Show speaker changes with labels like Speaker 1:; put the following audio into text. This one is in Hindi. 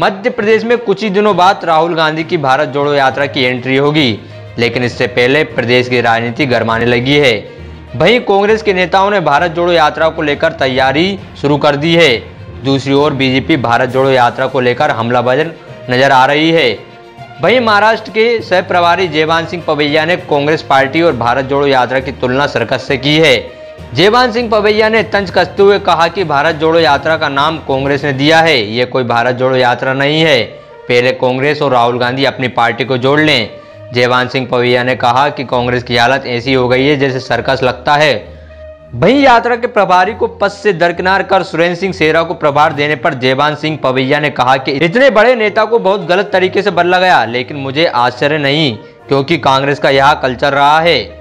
Speaker 1: मध्य प्रदेश में कुछ ही दिनों बाद राहुल गांधी की भारत जोड़ो यात्रा की एंट्री होगी, लेकिन इससे पहले प्रदेश की राजनीति गरमाने लगी है। वहीं कांग्रेस के नेताओं ने भारत जोड़ो यात्रा को लेकर तैयारी शुरू कर दी है। दूसरी ओर बीजेपी भारत जोड़ो यात्रा को लेकर हमला बजन नज़र आ रही है। वहीं महाराष्ट्र के सह प्रभारी जयवान सिंह पवैया ने कांग्रेस पार्टी और भारत जोड़ो यात्रा की तुलना सर्कस से की है। जयवान सिंह पवैया ने तंज कसते हुए कहा कि भारत जोड़ो यात्रा का नाम कांग्रेस ने दिया है। ये कोई भारत जोड़ो यात्रा नहीं है। पहले कांग्रेस और राहुल गांधी अपनी पार्टी को जोड़ लें। जयवान सिंह पवैया ने कहा कि कांग्रेस की हालत ऐसी हो गई है जैसे सर्कस लगता है। वहीं यात्रा के प्रभारी को पद से दरकिनार कर सुरेंद्र सिंह सेरा को प्रभार देने पर जयवान सिंह पवैया ने कहा कि इतने बड़े नेता को बहुत गलत तरीके से बदला गया, लेकिन मुझे आश्चर्य नहीं, क्योंकि कांग्रेस का यह कल्चर रहा है।